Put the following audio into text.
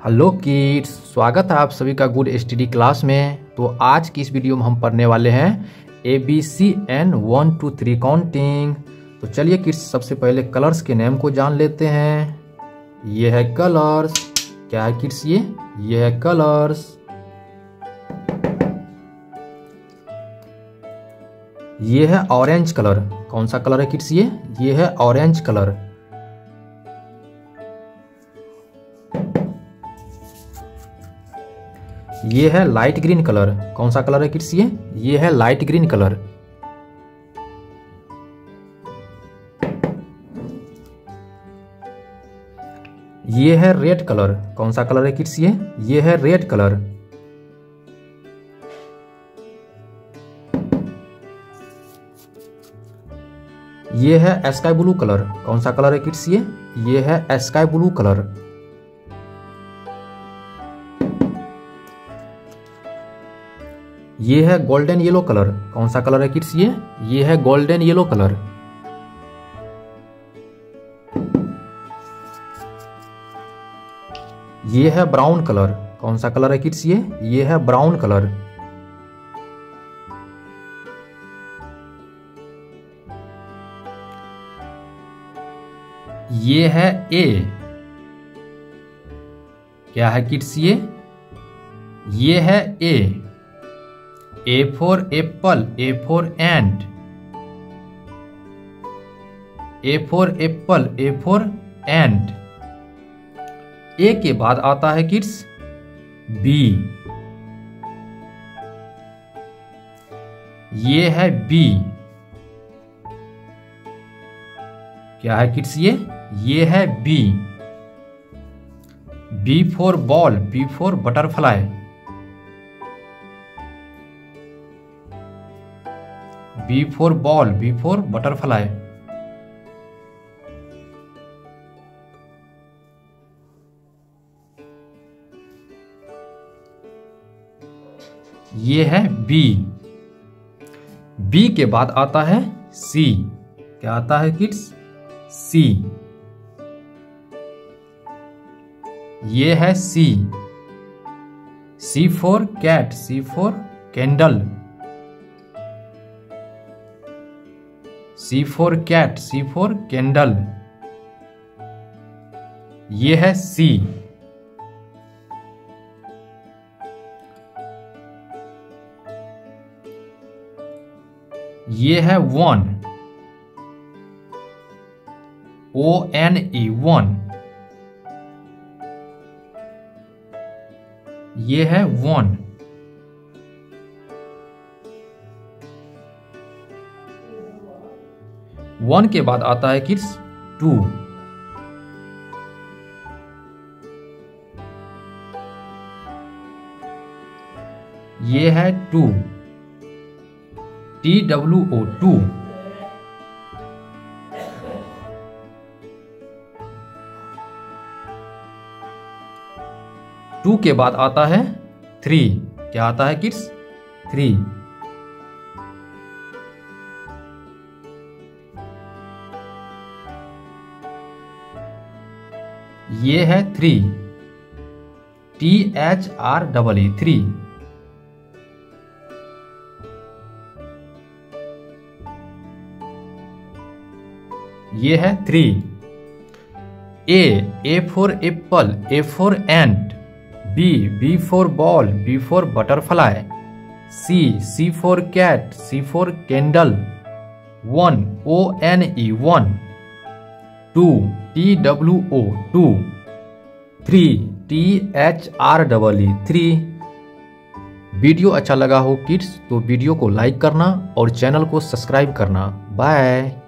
Hello kids, स्वागत है आप सभी का गुड स्टडी क्लास में। तो आज की इस वीडियो में हम पढ़ने वाले हैं A B C and one two three counting तो चलिए किड्स, सबसे पहले कलर्स के नेम को जान लेते हैं। ये है कलर्स। क्या है किड्स ये? ये है कलर्स। ये है ऑरेंज कलर। कौन सा कलर है किड्स ये? ये है ऑरेंज कलर। ये है लाइट ग्रीन कलर कौन सा कलर है किड्स ये? ये है लाइट ग्रीन कलर ये है रेड कलर कौन सा कलर है किड्स ये? ये है रेड कलर ये है स्काई ब्लू कलर कौन सा कलर है किड्स ये? ये है स्काई ब्लू कलर ये है गोल्डन येलो कलर कौन सा कलर है किड्स ये? ये है गोल्डन येलो कलर ये है ब्राउन कलर कौन सा कलर है किड्स ये? ये है ब्राउन कलर ये है ए क्या है किड्स ये? ये है A A for apple A for ant A for apple A for ant A के बाद आता है किड्स बी ये है बी क्या है किड्स ये? ये है B B for ball B for butterfly B for ball B for butterfly ये है बी बी के बाद आता है सी क्या आता है किड्स सी ये है C C for cat C for candle C for cat C for candle ये है सी ये है one O N E one ये है वन वन के बाद आता है किड्स टू। ये है two. T W O two. Two के बाद आता है थ्री। क्या आता है किड्स? थ्री। ये है three T H R double E three ये है three A A for apple A for ant B B for ball B for butterfly C C for cat C for candle one O N E one two T W O two. Three T H R double E three. Video अच्छा लगा हो, kids तो video को like करना और channel को subscribe करना। Bye.